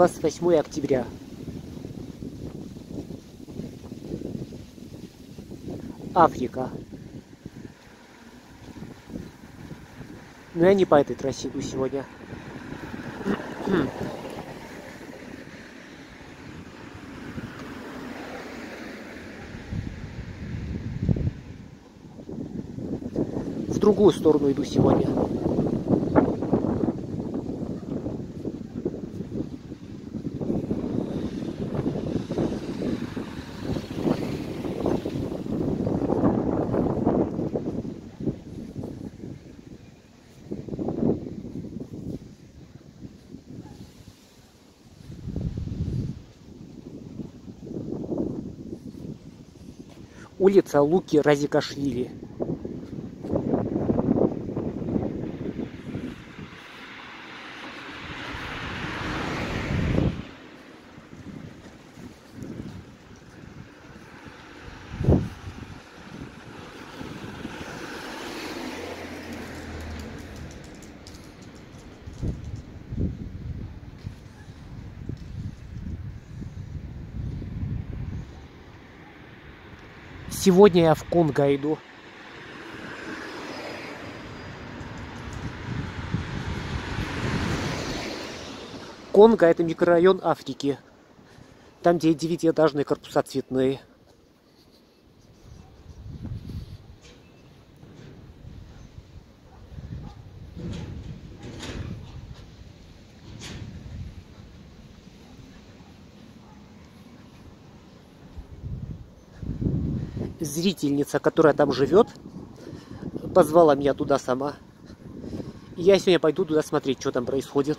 28 октября. Африка. Но я не по этой трассе иду сегодня. В другую сторону иду сегодня. Улица Луки Разикашвили. Сегодня я в Конго иду. Конго это микрорайон Африки. Там, где девятиэтажные корпуса цветные. Зрительница, которая там живет, позвала меня туда сама. И я сегодня пойду туда смотреть, что там происходит.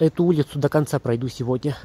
Эту улицу до конца пройду сегодня.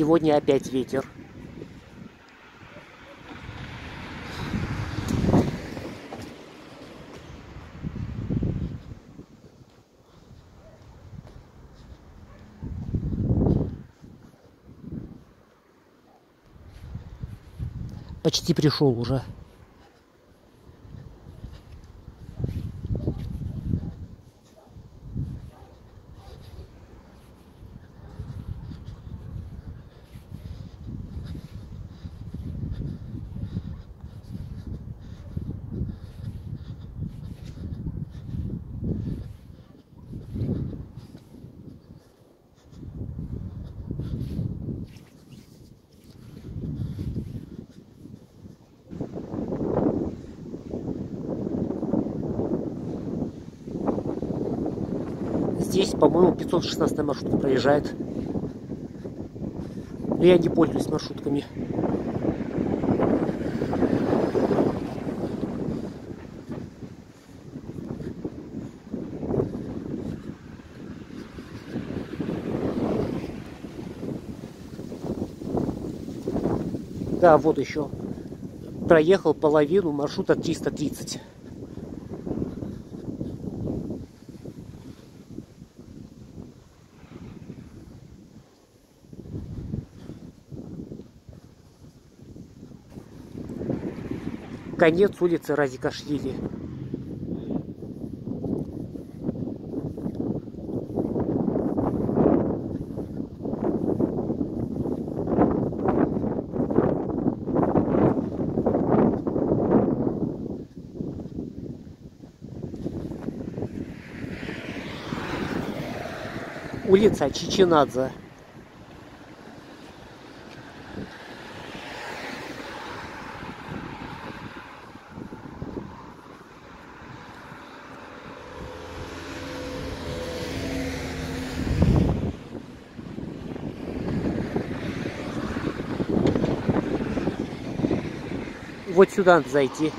Сегодня опять ветер. Почти пришел уже. По-моему, 516 маршрутка проезжает. Но я не пользуюсь маршрутками. Да, вот еще. Проехал половину маршрута 330. Конец улицы Разикашвили. Улица Чичинадзе. Вот сюда надо зайти.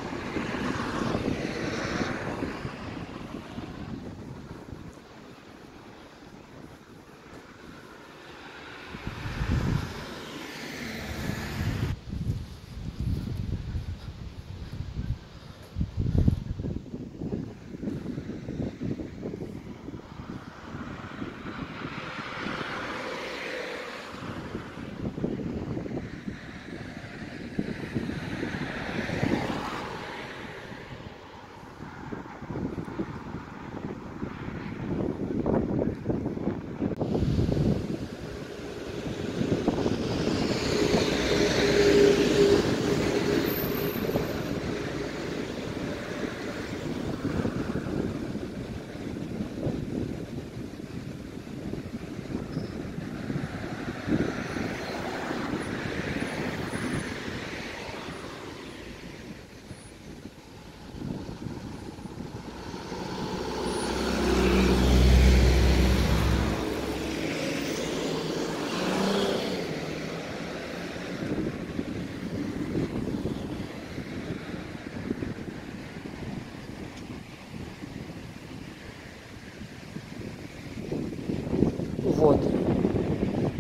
Вот.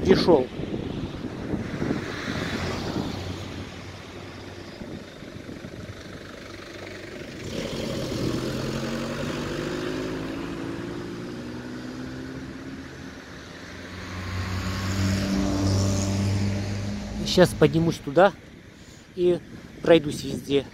Пришел. Сейчас поднимусь туда и пройдусь везде.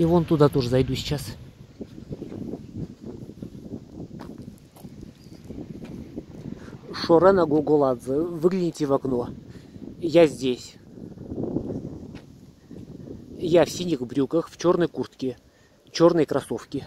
И вон туда тоже зайду сейчас. Шорена Гугуладзе. Выгляните в окно. Я здесь. Я в синих брюках, в черной куртке, черной кроссовки.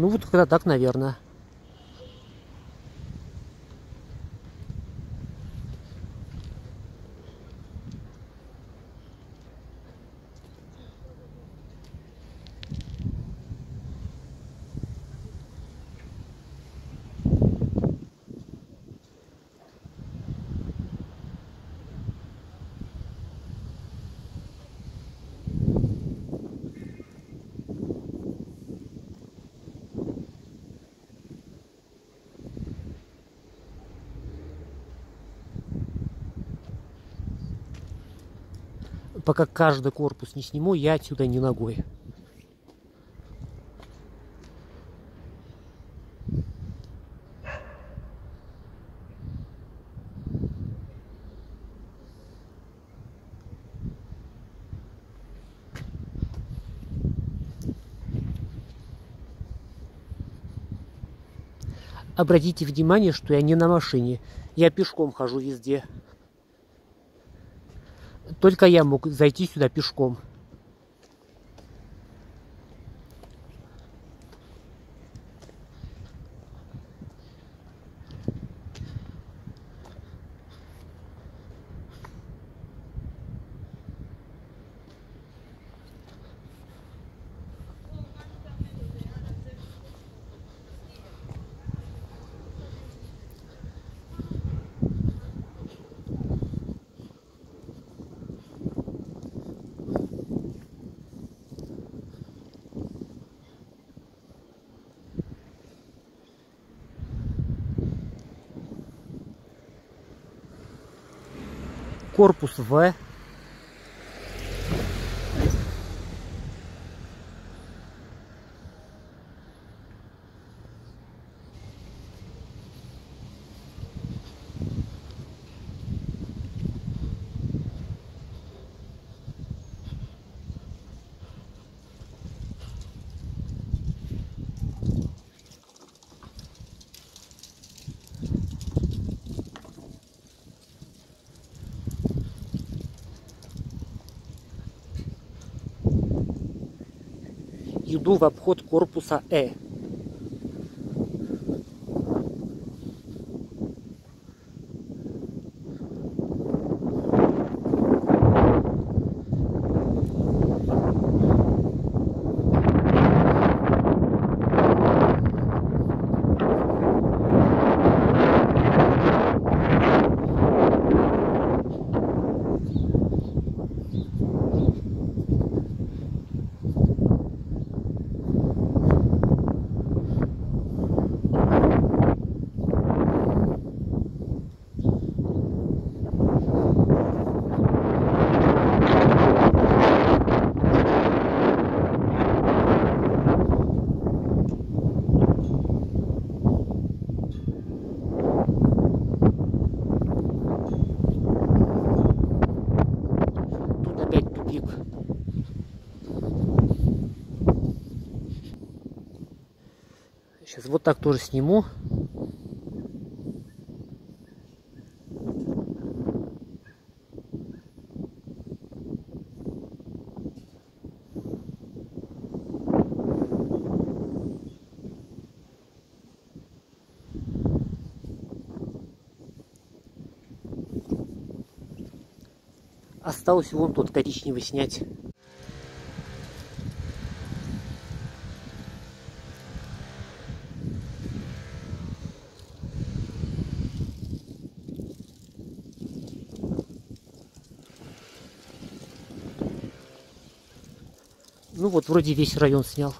Ну вот когда так, наверное. Пока каждый корпус не сниму, я отсюда не ногой. Обратите внимание, что я не на машине. Я пешком хожу везде. Только я мог зайти сюда пешком. Корпус В. иду в обход корпуса Э. так тоже сниму. Осталось вон тот коричневый снять. Вроде весь район снял.